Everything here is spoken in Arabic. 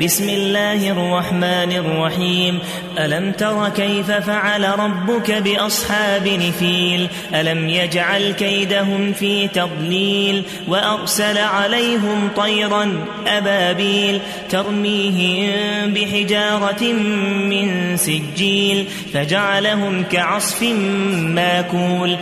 بسم الله الرحمن الرحيم. ألم تر كيف فعل ربك بأصحاب نفيل ألم يجعل كيدهم في تضليل؟ وأرسل عليهم طيرا أبابيل ترميهم بحجارة من سجيل فجعلهم كعصف ماكول.